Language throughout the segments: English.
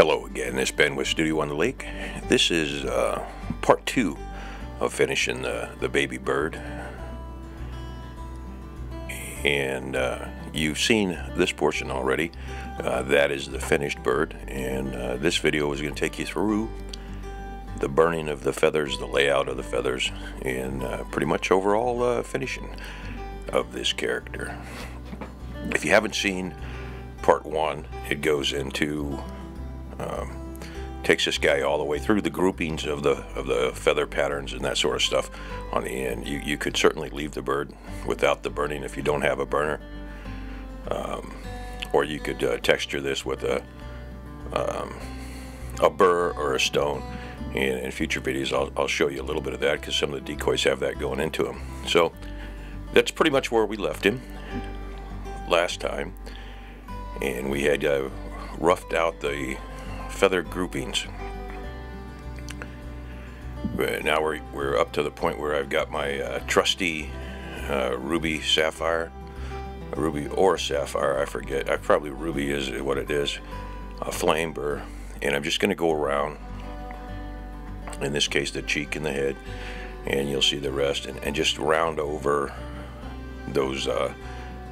Hello again, it's Ben with Studio on the Lake. This is uh, part two of finishing the, the baby bird. And uh, you've seen this portion already. Uh, that is the finished bird. And uh, this video is going to take you through the burning of the feathers, the layout of the feathers, and uh, pretty much overall uh, finishing of this character. If you haven't seen part one, it goes into takes this guy all the way through the groupings of the of the feather patterns and that sort of stuff on the end. You, you could certainly leave the bird without the burning if you don't have a burner. Um, or you could uh, texture this with a um, a burr or a stone. And in future videos, I'll, I'll show you a little bit of that because some of the decoys have that going into them. So that's pretty much where we left him last time. And we had uh, roughed out the feather groupings. But now we're, we're up to the point where I've got my uh, trusty uh, ruby sapphire, ruby or sapphire, I forget. I probably ruby is what it is, a flame burr, and I'm just going to go around. In this case, the cheek and the head, and you'll see the rest, and, and just round over those uh,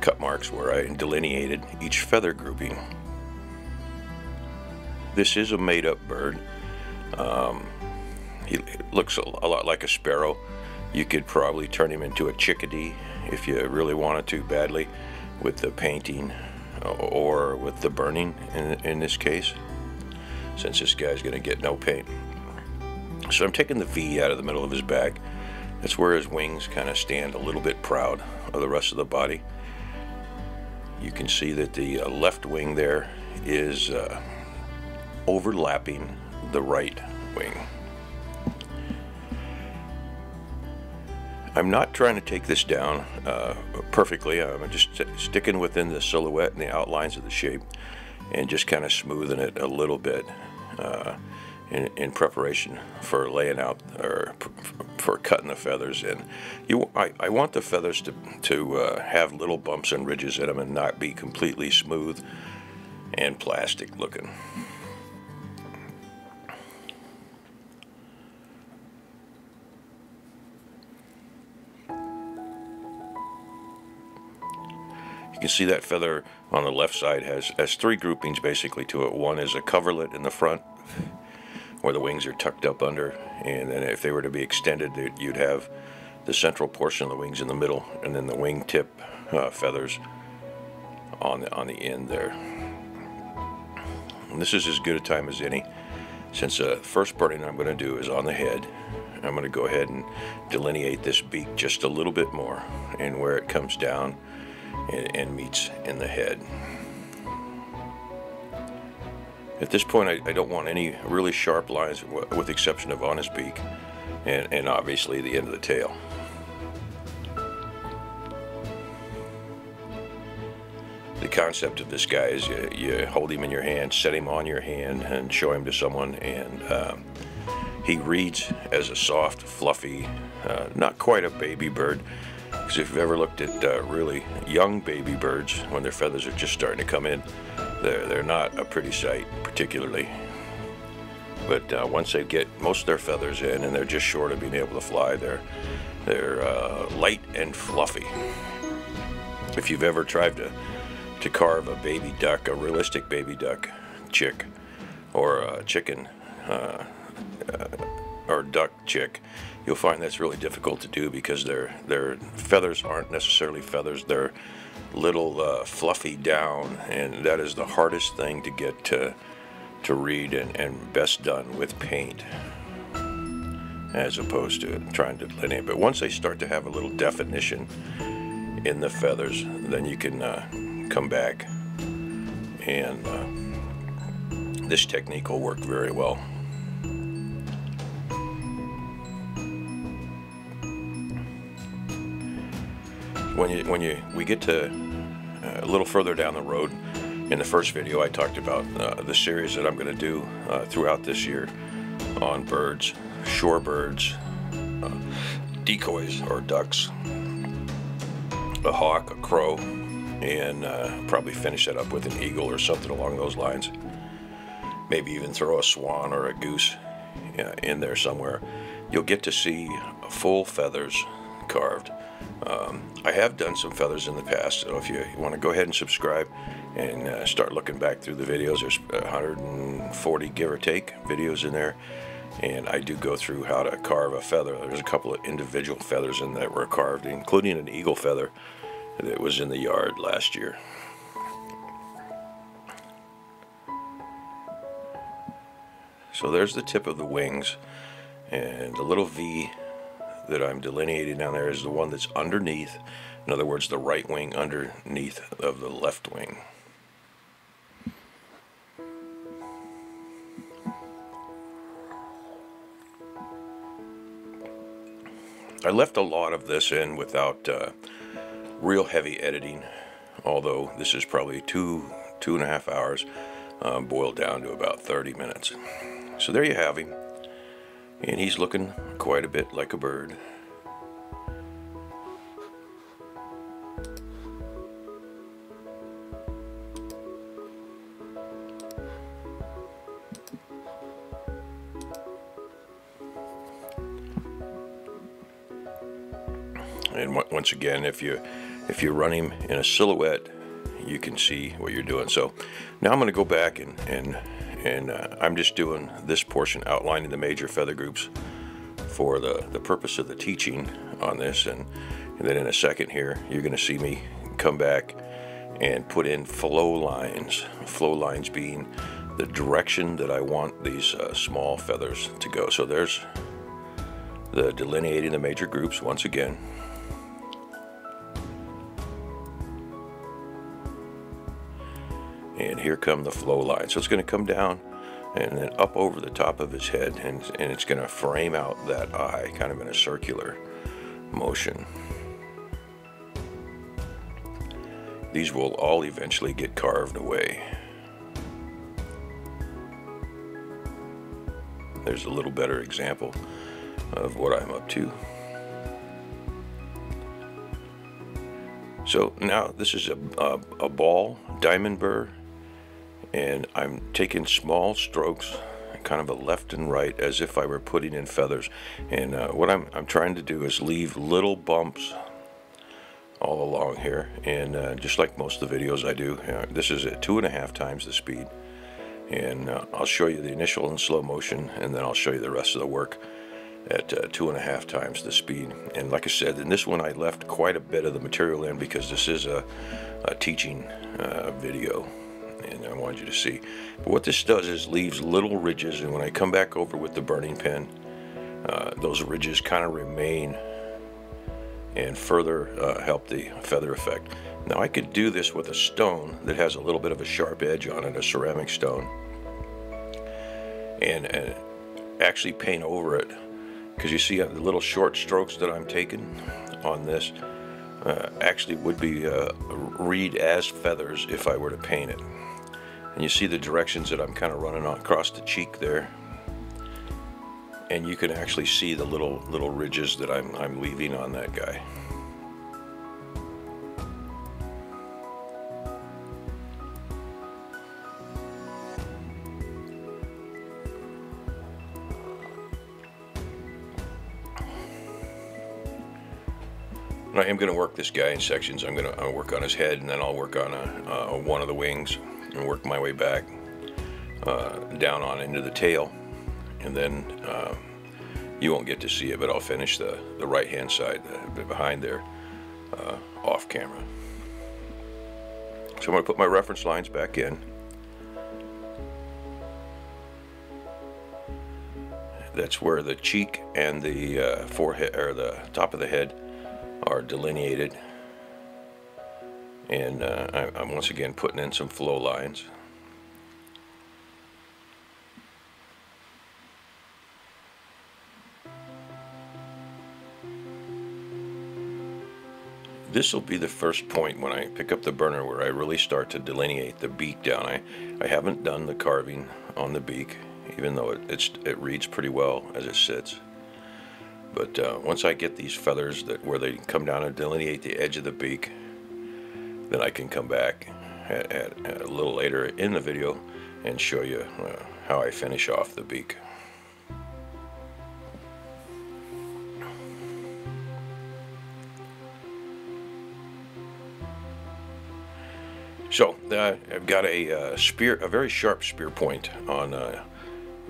cut marks where I delineated each feather grouping. This is a made-up bird. Um, he looks a, lot like a sparrow. You could probably turn him into a chickadee if you really wanted to badly with the painting or with the burning in, in this case since this guy's going to get no paint. So I'm taking the V out of the middle of his back. That's where his wings kind of stand a little bit proud of the rest of the body. You can see that the uh, left wing there is uh, overlapping the right wing. I'm not trying to take this down uh, perfectly. I'm just sticking within the silhouette and the outlines of the shape and just kind of smoothing it a little bit uh, in, in, preparation for laying out or for cutting the feathers in. You, I, I want the feathers to, to uh, have little bumps and ridges in them and not be completely smooth and plastic looking. You can see that feather on the left side has, has three groupings basically to it. One is a coverlet in the front where the wings are tucked up under and then if they were to be extended you'd have the central portion of the wings in the middle and then the wing tip uh, feathers on the, on the end there. And this is as good a time as any since the uh, first burning I'm going to do is on the head. I'm going to go ahead and delineate this beak just a little bit more and where it comes down and, and meets in the head. At this point, I, I, don't want any really sharp lines with the exception of on his beak and, and obviously the end of the tail. The concept of this guy is you, you, hold him in your hand, set him on your hand, and show him to someone, and um, he reads as a soft, fluffy, uh, not quite a baby bird, because if you've ever looked at uh, really young baby birds when their feathers are just starting to come in, they're, they're not a pretty sight particularly. But uh, once they get most of their feathers in and they're just short of being able to fly, they're, they're uh, light and fluffy. If you've ever tried to, to carve a baby duck, a realistic baby duck chick, or a chicken, uh, uh or duck chick, you'll find that's really difficult to do because their their feathers aren't necessarily feathers. They're little uh, fluffy down, and that is the hardest thing to get to to read and, and best done with paint as opposed to trying to delineate. But once they start to have a little definition in the feathers, then you can uh, come back and uh, this technique will work very well. When you when you we get to uh, a little further down the road in the first video I talked about uh, the series that I'm going to do uh, throughout this year on birds shorebirds uh, decoys or ducks a hawk a crow and uh, probably finish that up with an eagle or something along those lines maybe even throw a swan or a goose in there somewhere, you'll get to see full feathers carved. Um, I have done some feathers in the past, so if you, want to go ahead and subscribe and uh, start looking back through the videos, there's 140 give or take videos in there. And I do go through how to carve a feather. There's a couple of individual feathers in that were carved, including an eagle feather that was in the yard last year. So there's the tip of the wings and the little V that I'm delineating down there is the one that's underneath. In other words, the right wing underneath of the left wing. I left a lot of this in without uh, real heavy editing, although this is probably two, two and a half hours, uh, boiled down to about 30 minutes. So there you have him. And he's looking quite a bit like a bird. And once again, if you if you run him in a silhouette, you can see what you're doing. So now I'm going to go back and, and and uh, I'm just doing this portion outlining the major feather groups for the, the purpose of the teaching on this. And, and then in a second here you're going to see me come back and put in flow lines flow lines being the direction that I want these uh, small feathers to go. So there's the delineating the major groups once again and here come the flow lines. So it's going to come down and then up over the top of his head and, and it's going to frame out that eye kind of in a circular motion. These will all eventually get carved away. There's a little better example of what I'm up to. So now this is a, a, a ball diamond burr and I'm taking small strokes kind of a left and right as if I were putting in feathers. And uh, what I'm, I'm trying to do is leave little bumps all along here. And uh, just like most of the videos I do uh, this is at two and a half times the speed. And uh, I'll show you the initial in slow motion and then I'll show you the rest of the work at uh, two and a half times the speed. And like I said in this one I left quite a bit of the material in because this is a, a teaching uh, video and I wanted you to see. But what this does is leaves little ridges, and when I come back over with the burning pin, uh, those ridges kind of remain and further uh, help the feather effect. Now I could do this with a stone that has a little bit of a sharp edge on it, a ceramic stone, and, and actually paint over it because you see uh, the little short strokes that I'm taking on this uh, actually would be uh, read as feathers if I were to paint it. And you see the directions that I'm kind of running on across the cheek there. And you can actually see the little little ridges that I'm, I'm leaving on that guy. I am going to work this guy in sections. I'm going to work on his head and then I'll work on a, uh, one of the wings and work my way back uh, down on into the tail. And then uh, you won't get to see it but I'll finish the, the right hand side the, behind there uh, off camera. So I'm going to put my reference lines back in. That's where the cheek and the uh, forehead or the top of the head are delineated and uh, I, am once again putting in some flow lines. This will be the first point when I pick up the burner where I really start to delineate the beak down. I, I haven't done the carving on the beak, even though it, it's, it reads pretty well as it sits. But uh, once I get these feathers that where they come down and delineate the edge of the beak, then I can come back at, at, at a little later in the video and show you uh, how I finish off the beak. So uh, I've got a uh, spear, a very sharp spear point on uh,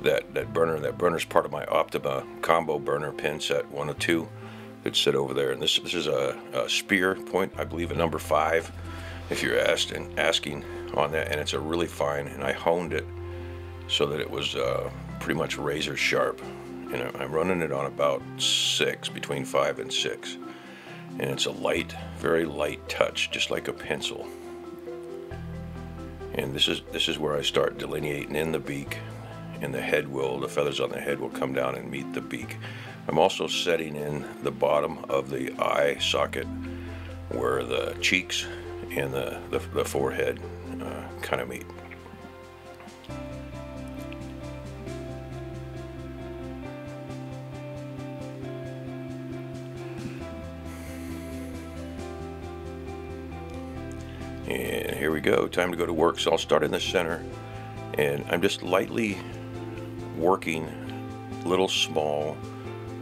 that that burner. That burner is part of my Optima combo burner pin set one of two that sit over there. And this this is a, a spear point, I believe, a number five, if you're asked and asking on that. And it's a really fine. And I honed it so that it was uh, pretty much razor sharp. And I'm running it on about six, between five and six. And it's a light, very light touch, just like a pencil and this is this is where I start delineating in the beak and the head will the feathers on the head will come down and meet the beak I'm also setting in the bottom of the eye socket where the cheeks and the, the, the forehead uh, kind of meet. And here we go, time to go to work. So I'll start in the center. And I'm just lightly working little small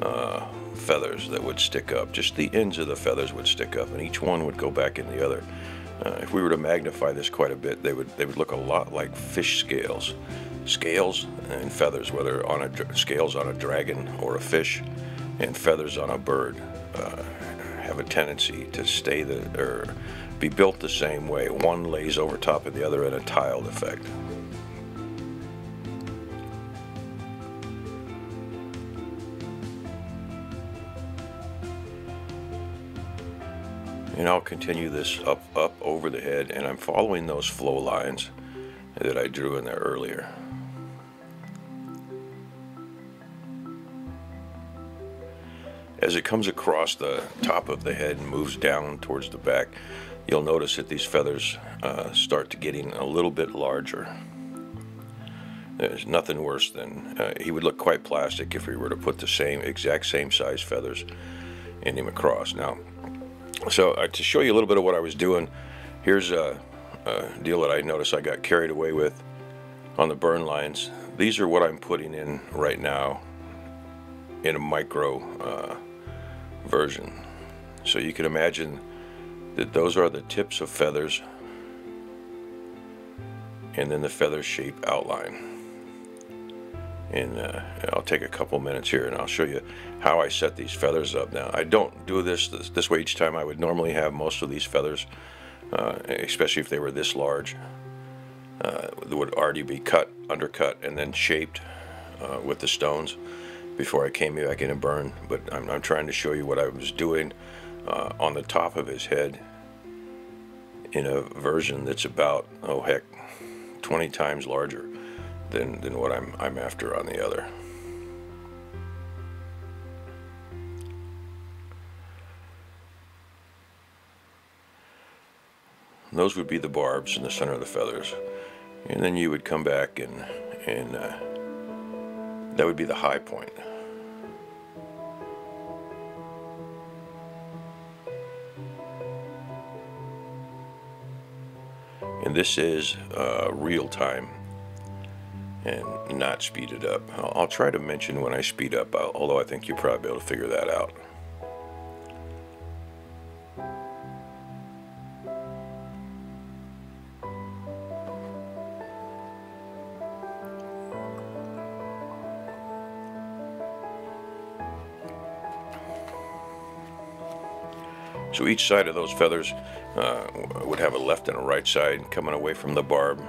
uh, feathers that would stick up. Just the ends of the feathers would stick up and each one would go back in the other. Uh, if we were to magnify this quite a bit, they would they would look a lot like fish scales. Scales and feathers, whether on a scales on a dragon or a fish, and feathers on a bird, uh, have a tendency to stay the or be built the same way. One lays over top of the other in a tiled effect. And I'll continue this up, up over the head, and I'm following those flow lines that I drew in there earlier. As it comes across the top of the head and moves down towards the back, you'll notice that these feathers uh, start to getting a little bit larger. There's nothing worse than uh, he would look quite plastic if we were to put the same exact same size feathers in him across. Now, so uh, to show you a little bit of what I was doing, here's a, a, deal that I noticed I got carried away with on the burn lines. These are what I'm putting in right now in a micro uh, version. So you can imagine that those are the tips of feathers and then the feather shape outline. And uh, I'll take a couple minutes here and I'll show you how I set these feathers up. Now, I don't do this this, this way each time. I would normally have most of these feathers, uh, especially if they were this large, uh, would already be cut, undercut, and then shaped uh, with the stones before I came back in and burned. But I'm, I'm trying to show you what I was doing uh, on the top of his head in a version that's about, oh heck, 20 times larger than, than what I'm, I'm after on the other. Those would be the barbs in the center of the feathers. And then you would come back and, and uh, that would be the high point. and this is uh, real time and not speeded up. I'll, I'll, try to mention when I speed up, although I think you'll probably be able to figure that out. So each side of those feathers uh, would have a left and a right side coming away from the barb.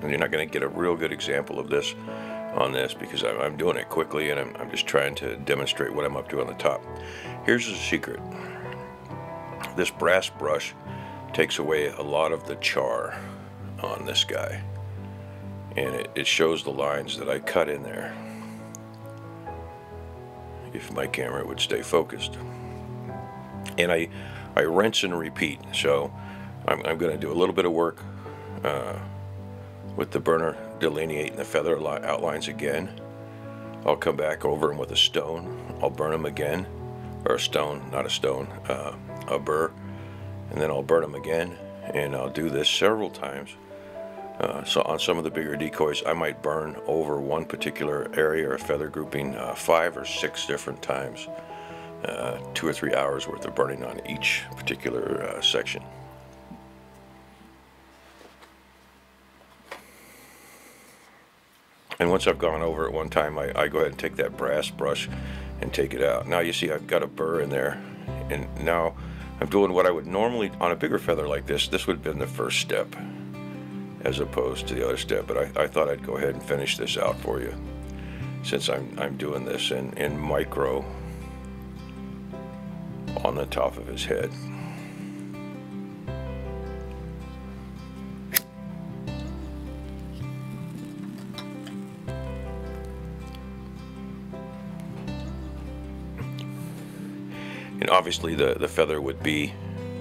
And you're not going to get a real good example of this on this because I'm doing it quickly and I'm, I'm just trying to demonstrate what I'm up to on the top. Here's the secret. This brass brush takes away a lot of the char on this guy. And it, it shows the lines that I cut in there. If my camera would stay focused. And I I rinse and repeat. So I'm, I'm going to do a little bit of work uh, with the burner, delineating the feather outlines again. I'll come back over them with a stone. I'll burn them again, or a stone, not a stone, uh, a burr, and then I'll burn them again. And I'll do this several times Uh, so on some of the bigger decoys, I might burn over one particular area or feather grouping uh, five or six different times. Uh, two or three hours worth of burning on each particular uh, section. And once I've gone over it one time, I, I go ahead and take that brass brush and take it out. Now you see I've got a burr in there. And now I'm doing what I would normally, on a bigger feather like this, this would have been the first step as opposed to the other step. But I, I thought I'd go ahead and finish this out for you since I'm, I'm doing this in, in micro on the top of his head. And obviously the, the feather would be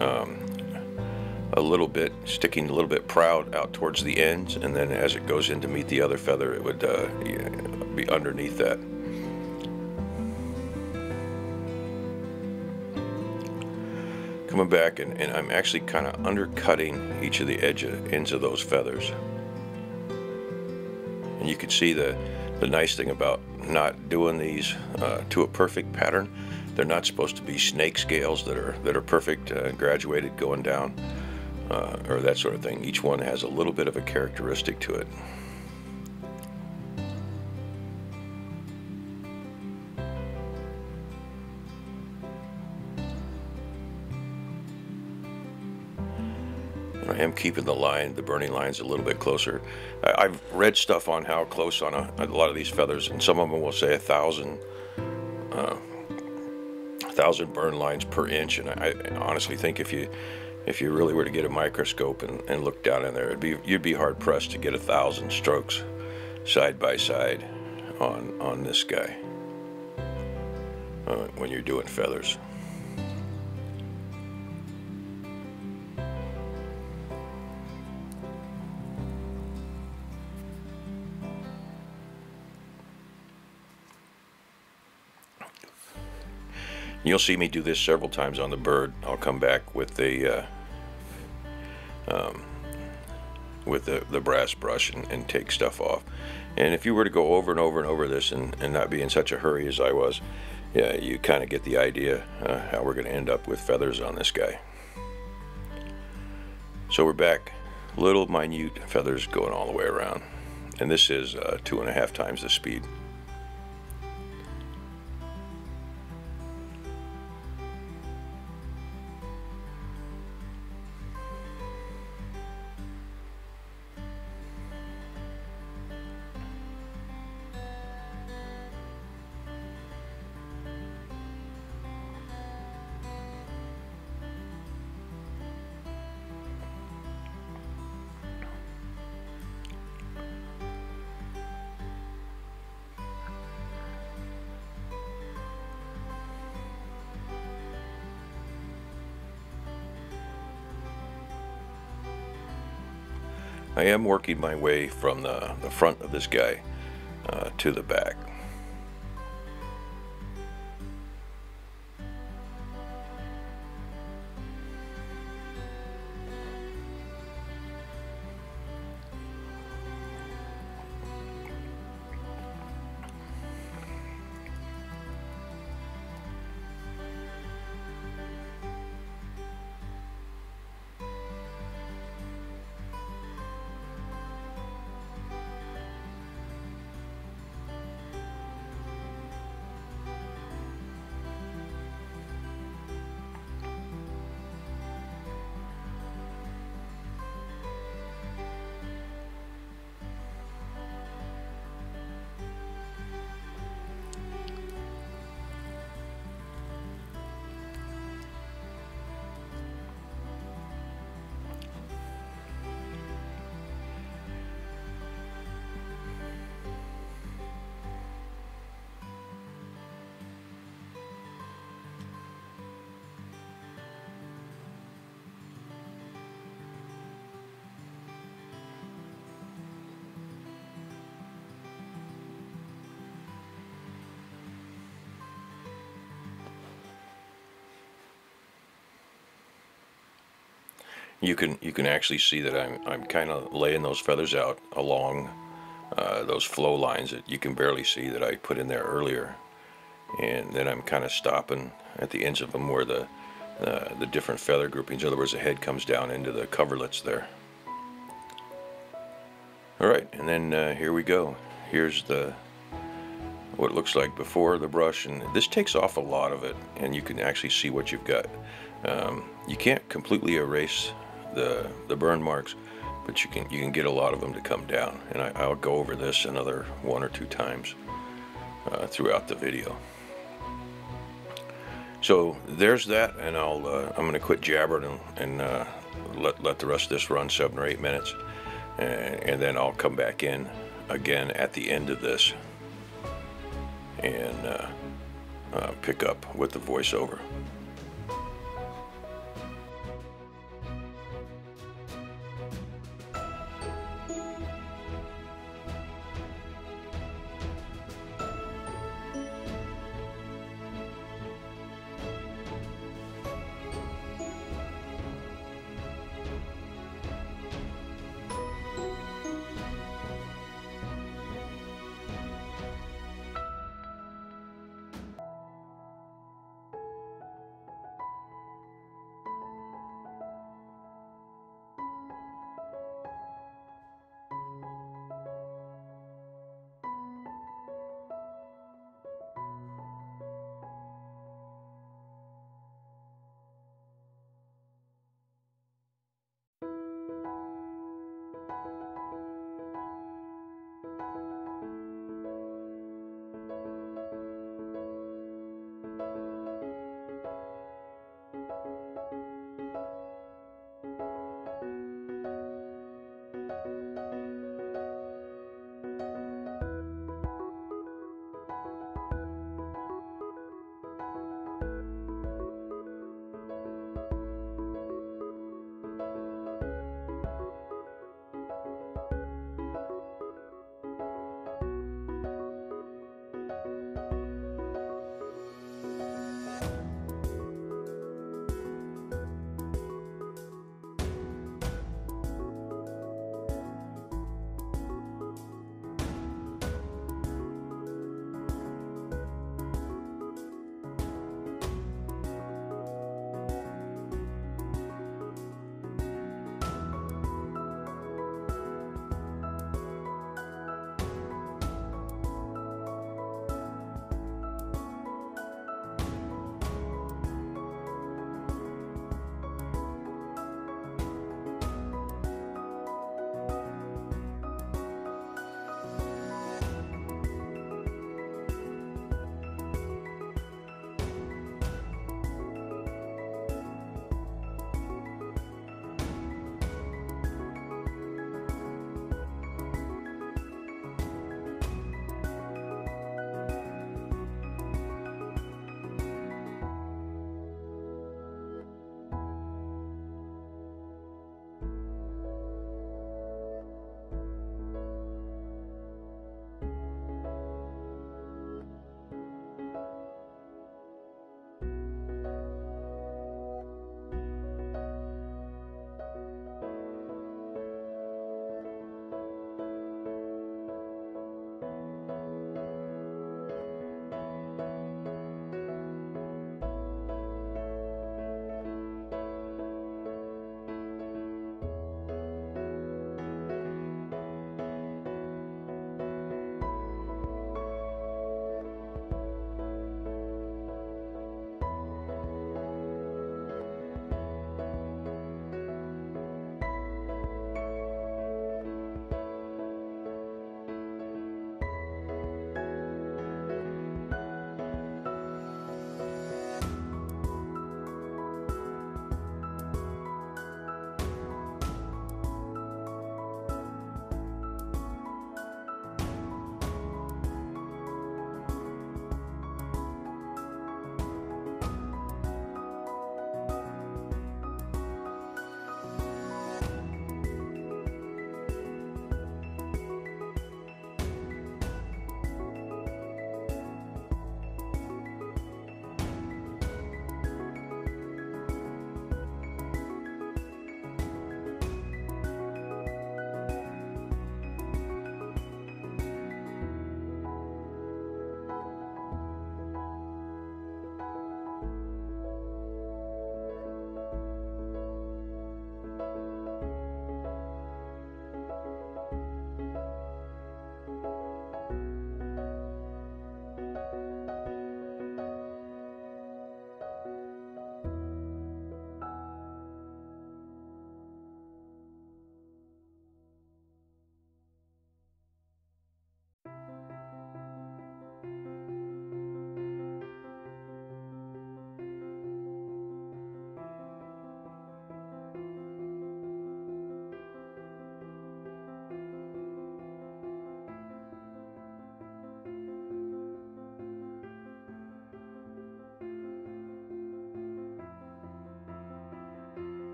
um, a little bit, sticking a little bit proud out towards the ends, and then as it goes in to meet the other feather, it would uh, be underneath that. Coming back, and, and I'm actually kind of undercutting each of the edge ends of those feathers. And you can see the, the nice thing about not doing these uh, to a perfect pattern they're not supposed to be snake scales that are that are perfect, uh, graduated going down, uh, or that sort of thing. Each one has a little bit of a characteristic to it. Keeping the line, the burning lines a little bit closer. I, have read stuff on how close on a, a, lot of these feathers, and some of them will say a thousand uh, thousand burn lines per inch, and I, I, honestly think if you if you really were to get a microscope and, and look down in there, it'd be you'd be hard pressed to get a thousand strokes side by side on on this guy uh, when you're doing feathers. You'll see me do this several times on the bird. I'll come back with the uh, um, with the, the brass brush and, and, take stuff off. And if you were to go over and over and over this and, and not be in such a hurry as I was, yeah, you kind of get the idea uh, how we're going to end up with feathers on this guy. So we're back. Little minute feathers going all the way around. And this is uh, two and a half times the speed. I am working my way from the, the front of this guy uh, to the back. You can you can actually see that I'm I'm kind of laying those feathers out along uh, those flow lines that you can barely see that I put in there earlier, and then I'm kind of stopping at the ends of them where the uh, the different feather groupings. In other words, the head comes down into the coverlets there. All right, and then uh, here we go. Here's the what it looks like before the brush, and this takes off a lot of it, and you can actually see what you've got. Um, you can't completely erase the the burn marks, but you can you can get a lot of them to come down, and I, will go over this another one or two times uh, throughout the video. So there's that, and I'll uh, I'm going to quit jabbering and, and uh, let let the rest of this run seven or eight minutes, and, and then I'll come back in again at the end of this and uh, uh, pick up with the voiceover.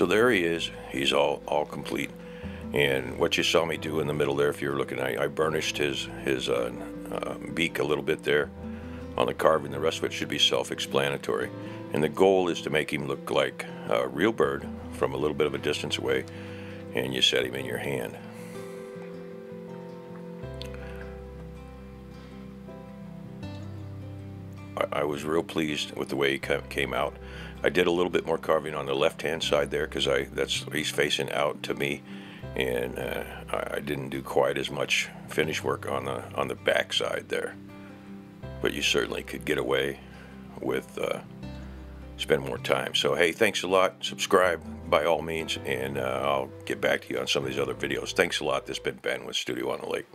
So there he is. He's all all complete. And what you saw me do in the middle there, if you're looking, I, I burnished his his uh, uh, beak a little bit there on the carving. The rest of it should be self-explanatory. And the goal is to make him look like a real bird from a little bit of a distance away, and you set him in your hand. I, I was real pleased with the way he came out. I did a little bit more carving on the left-hand side there because I that's he's facing out to me, and uh, I, I didn't do quite as much finish work on the on the back side there. But you certainly could get away with uh, spend more time. So hey, thanks a lot. Subscribe by all means, and uh, I'll get back to you on some of these other videos. Thanks a lot. This has been Ben with Studio on the Lake.